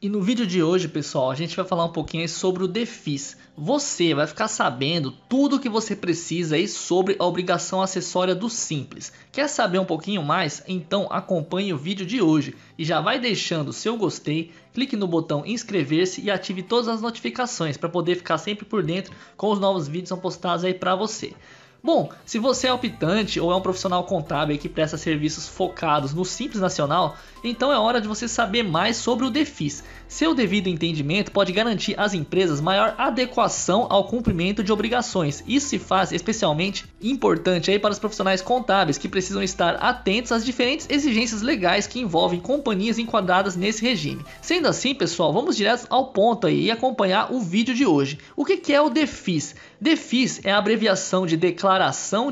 E no vídeo de hoje, pessoal, a gente vai falar um pouquinho sobre o DEFIS. Você vai ficar sabendo tudo o que você precisa aí sobre a obrigação acessória do Simples. Quer saber um pouquinho mais? Então acompanhe o vídeo de hoje e já vai deixando seu gostei, clique no botão inscrever-se e ative todas as notificações para poder ficar sempre por dentro com os novos vídeos que são postados aí para você. Bom, se você é optante ou é um profissional contábil que presta serviços focados no Simples Nacional, então é hora de você saber mais sobre o DEFIS. Seu devido entendimento pode garantir às empresas maior adequação ao cumprimento de obrigações. Isso se faz especialmente importante aí para os profissionais contábeis que precisam estar atentos às diferentes exigências legais que envolvem companhias enquadradas nesse regime. Sendo assim, pessoal, vamos direto ao ponto aí e acompanhar o vídeo de hoje. O que é o DEFIS? DEFIS é a abreviação de Declaração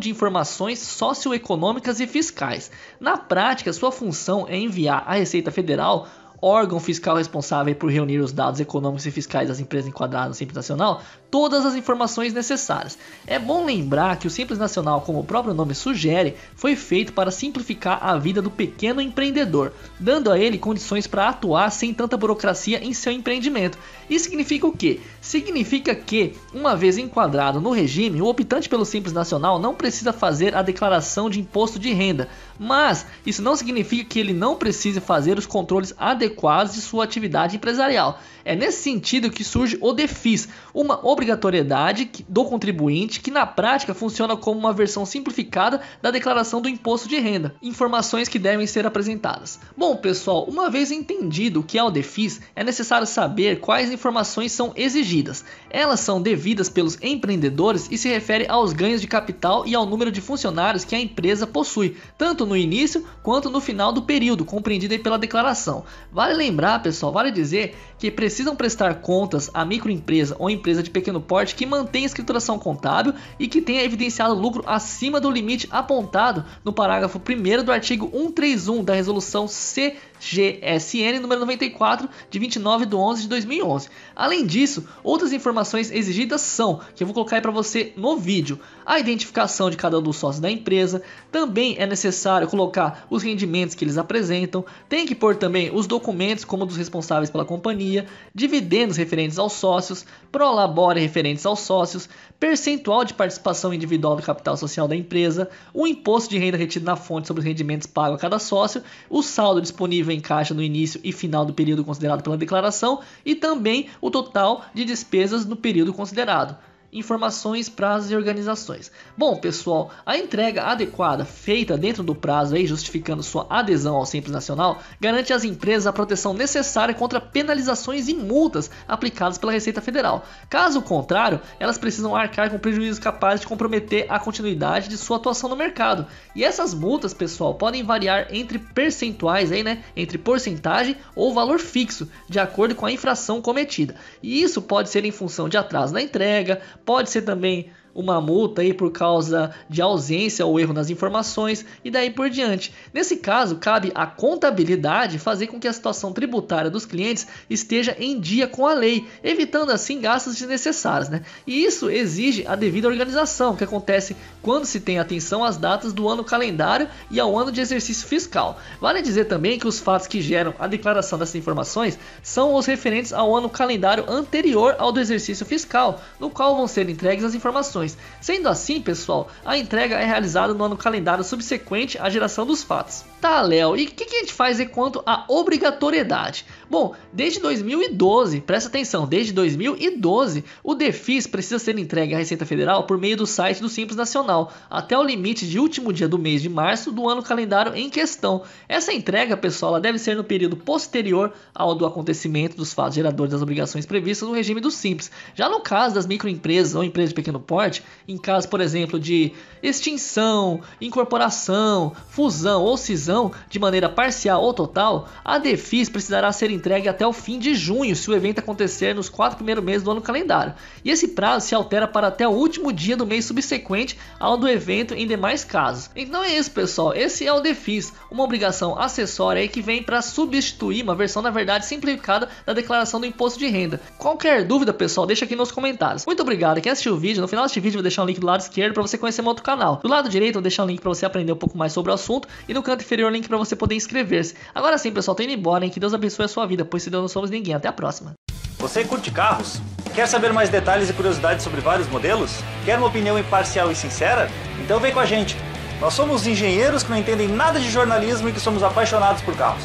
de Informações Socioeconômicas e Fiscais. Na prática, sua função é enviar à Receita Federal órgão fiscal responsável por reunir os dados econômicos e fiscais das empresas enquadradas no Simples Nacional, todas as informações necessárias. É bom lembrar que o Simples Nacional, como o próprio nome sugere, foi feito para simplificar a vida do pequeno empreendedor, dando a ele condições para atuar sem tanta burocracia em seu empreendimento. Isso significa o quê? Significa que, uma vez enquadrado no regime, o optante pelo Simples Nacional não precisa fazer a declaração de imposto de renda, mas isso não significa que ele não precise fazer os controles adequados de sua atividade empresarial. É nesse sentido que surge o DEFIS, uma obrigatoriedade do contribuinte que na prática funciona como uma versão simplificada da declaração do imposto de renda, informações que devem ser apresentadas. Bom, pessoal, uma vez entendido o que é o DEFIS, é necessário saber quais informações são exigidas. Elas são devidas pelos empreendedores e se refere aos ganhos de capital e ao número de funcionários que a empresa possui, tanto no início quanto no final do período compreendido pela declaração. Vale lembrar, pessoal, vale dizer que precisam prestar contas à microempresa ou empresa de pequeno porte que mantém escrituração contábil e que tenha evidenciado lucro acima do limite apontado no parágrafo 1 do artigo 131 da resolução C GSN número 94 de 29 de 11 de 2011. Além disso, outras informações exigidas são, que eu vou colocar aí para você no vídeo, a identificação de cada um dos sócios da empresa, também é necessário colocar os rendimentos que eles apresentam, tem que pôr também os documentos como dos responsáveis pela companhia, dividendos referentes aos sócios, prolabore referentes aos sócios, percentual de participação individual do capital social da empresa, o imposto de renda retido na fonte sobre os rendimentos pagos a cada sócio, o saldo disponível em caixa no início e final do período considerado pela declaração e também o total de despesas no período considerado informações, prazos e organizações. Bom, pessoal, a entrega adequada feita dentro do prazo aí, justificando sua adesão ao Simples Nacional, garante às empresas a proteção necessária contra penalizações e multas aplicadas pela Receita Federal. Caso contrário, elas precisam arcar com prejuízos capazes de comprometer a continuidade de sua atuação no mercado. E essas multas, pessoal, podem variar entre percentuais aí, né, entre porcentagem ou valor fixo, de acordo com a infração cometida. E isso pode ser em função de atraso na entrega, Pode ser também uma multa aí por causa de ausência ou erro nas informações e daí por diante. Nesse caso, cabe à contabilidade fazer com que a situação tributária dos clientes esteja em dia com a lei, evitando assim gastos desnecessários, né? E isso exige a devida organização, que acontece quando se tem atenção às datas do ano calendário e ao ano de exercício fiscal. Vale dizer também que os fatos que geram a declaração dessas informações são os referentes ao ano calendário anterior ao do exercício fiscal, no qual vão ser entregues as informações Sendo assim, pessoal, a entrega é realizada no ano calendário subsequente à geração dos fatos. Tá, Léo, e o que, que, a gente faz quanto à obrigatoriedade? Bom, desde 2012, presta atenção, desde 2012, o DEFIS precisa ser entregue à Receita Federal por meio do site do Simples Nacional, até o limite de último dia do mês de março do ano calendário em questão. Essa entrega, pessoal, deve ser no período posterior ao do acontecimento dos fatos geradores das obrigações previstas no regime do Simples. Já no caso das microempresas ou empresas de pequeno porte, em caso, por exemplo, de extinção, incorporação, fusão ou cisão, de maneira parcial ou total, a DEFIS precisará ser entregue até o fim de junho se o evento acontecer nos quatro primeiros meses do ano calendário. E esse prazo se altera para até o último dia do mês subsequente ao do evento em demais casos. Então é isso, pessoal. Esse é o DEFIS, uma obrigação acessória aí que vem para substituir uma versão, na verdade, simplificada da declaração do imposto de renda. Qualquer dúvida, pessoal, deixa aqui nos comentários. Muito obrigado. Quem assistiu o vídeo, no final deste vídeo vou deixar um link do lado esquerdo para você conhecer meu outro canal. Do lado direito vou deixar um link para você aprender um pouco mais sobre o assunto e no canto inferior um link para você poder inscrever-se. Agora sim, pessoal, tô indo embora, hein? Que Deus abençoe a sua vida, pois se Deus não somos ninguém. Até a próxima. Você curte carros? Quer saber mais detalhes e curiosidades sobre vários modelos? Quer uma opinião imparcial e sincera? Então vem com a gente. Nós somos engenheiros que não entendem nada de jornalismo e que somos apaixonados por carros.